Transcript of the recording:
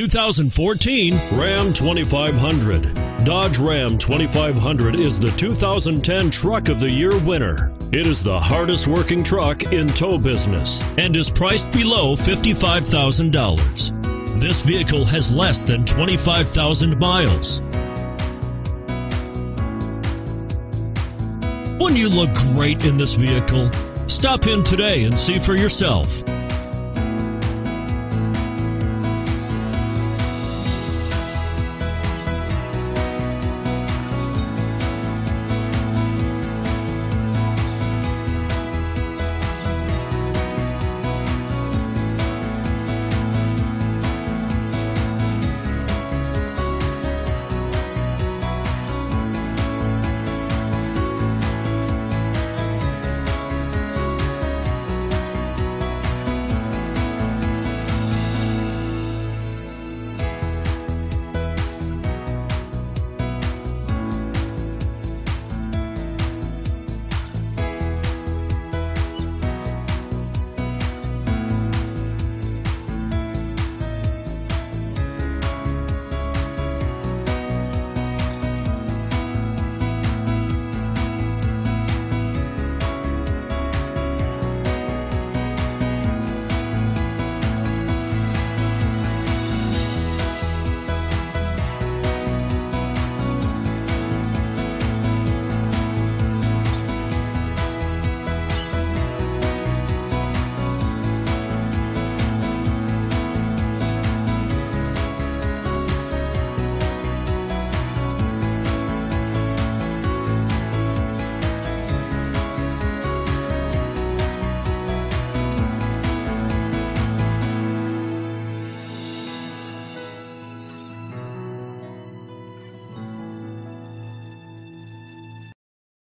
2014 Ram 2500. Dodge Ram 2500 is the 2010 Truck of the Year winner. It is the hardest working truck in tow business and is priced below $55,000. This vehicle has less than 25,000 miles. Wouldn't you look great in this vehicle? Stop in today and see for yourself.